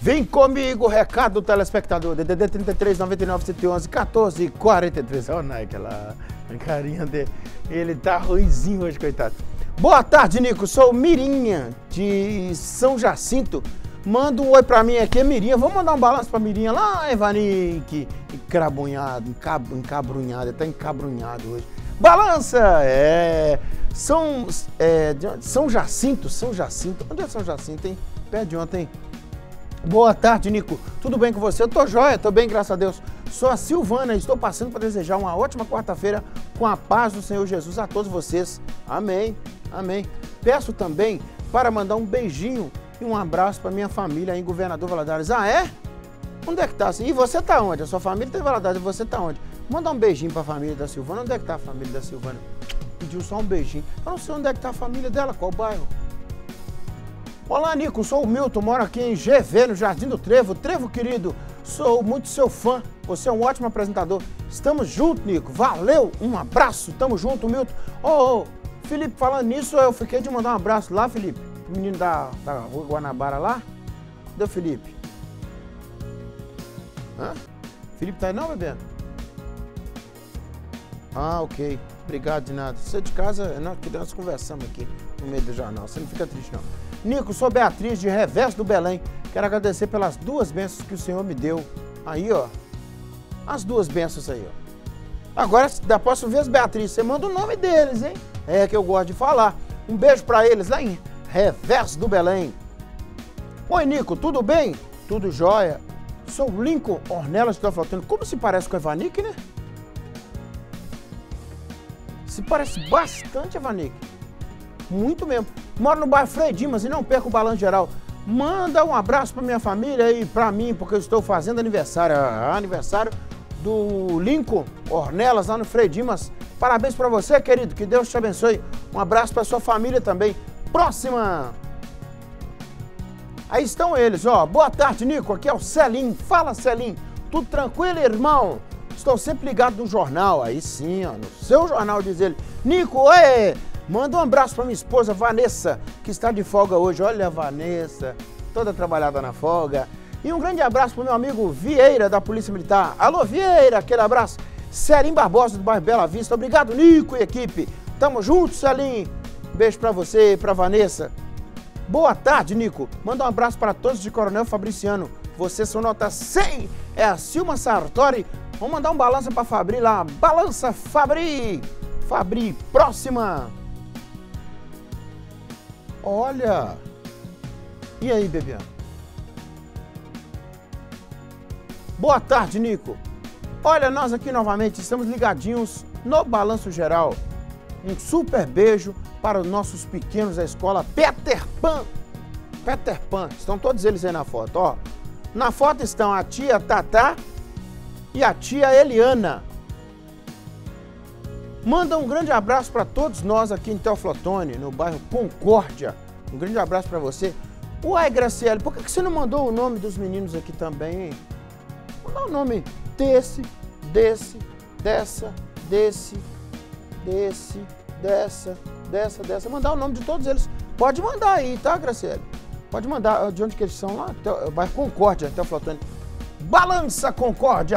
Vem comigo, recado do telespectador, DDD 33 99 111 14 43. Olha o Nike lá, a carinha dele. Ele tá ruizinho hoje, coitado. Boa tarde, Nico. Sou Mirinha, de São Jacinto. Manda um oi pra mim aqui, Mirinha. Vamos mandar um balanço pra Mirinha lá, Evanique. Encrabunhado, encab, encabrunhado, tá encabrunhado hoje. Balança! É. São, é, São Jacinto, São Jacinto. Onde é São Jacinto, hein? Perto de ontem. Boa tarde, Nico. Tudo bem com você? Eu tô joia, tô bem, graças a Deus. Sou a Silvana e estou passando para desejar uma ótima quarta-feira com a paz do Senhor Jesus a todos vocês. Amém, amém. Peço também para mandar um beijinho e um abraço para minha família em Governador Valadares. Ah, é? Onde é que tá? E você tá onde? A sua família tá em Valadares, e você tá onde? Manda um beijinho para a família da Silvana. Onde é que tá a família da Silvana? Pediu só um beijinho. Eu não sei onde é que tá a família dela, qual bairro. Olá, Nico, sou o Milton, moro aqui em GV, no Jardim do Trevo. Trevo, querido, sou muito seu fã, você é um ótimo apresentador. Estamos juntos, Nico, valeu, um abraço, tamo junto, Milton. Ô, oh, oh, Felipe, falando nisso, eu fiquei de mandar um abraço lá, Felipe, o menino da, da Rua Guanabara lá. Deu Felipe? Hã? Felipe tá aí não, bebê? Ah, ok. Obrigado de nada. Você é de casa, nós, nós conversamos aqui no meio do jornal. Você não fica triste, não. Nico, sou Beatriz de Reverso do Belém. Quero agradecer pelas duas bênçãos que o Senhor me deu. Aí, ó. As duas bênçãos aí, ó. Agora, da próxima vez, Beatriz, você manda o nome deles, hein? É que eu gosto de falar. Um beijo para eles lá em Reverso do Belém. Oi, Nico, tudo bem? Tudo jóia. Sou Lincoln Ornelas de Flotando. Como se parece com a Evanique, né? Se parece bastante a Evanique. Muito mesmo. Moro no bairro Frei Dimas e não perco o balanço geral. Manda um abraço para minha família e para mim, porque eu estou fazendo aniversário. Ah, aniversário do Lincoln Ornelas lá no Frei Dimas. Parabéns para você, querido. Que Deus te abençoe. Um abraço para sua família também. Próxima. Aí estão eles, ó. Boa tarde, Nico. Aqui é o Celim. Fala, Celim. Tudo tranquilo, irmão? Estou sempre ligado no jornal. Aí sim, ó. No seu jornal, diz ele. Nico, oi! Manda um abraço para minha esposa Vanessa, que está de folga hoje. Olha a Vanessa, toda trabalhada na folga. E um grande abraço para meu amigo Vieira, da Polícia Militar. Alô, Vieira, aquele abraço. Serim Barbosa, do bairro Bela Vista. Obrigado, Nico e equipe. Tamo junto, Selim. Beijo para você e para Vanessa. Boa tarde, Nico. Manda um abraço para todos de Coronel Fabriciano. Vocês são nota 100. É a Silma Sartori. Vamos mandar um balança para Fabri lá. Balança, Fabri. Fabri, próxima. Olha! E aí, Bebiano? Boa tarde, Nico. Olha, nós aqui novamente estamos ligadinhos no Balanço Geral. Um super beijo para os nossos pequenos da escola Peter Pan. Peter Pan, estão todos eles aí na foto, ó. Na foto estão a tia Tatá e a tia Eliana. Manda um grande abraço para todos nós aqui em Teoflotone, no bairro Concórdia. Um grande abraço para você. Uai, Graciele, por que você não mandou o nome dos meninos aqui também, hein? Mandar o nome desse, desse, dessa, desse, desse, dessa, dessa, dessa. Mandar o nome de todos eles. Pode mandar aí, tá, Graciele? Pode mandar de onde que eles são lá, bairro Concórdia, Teoflotone. Balança Concórdia!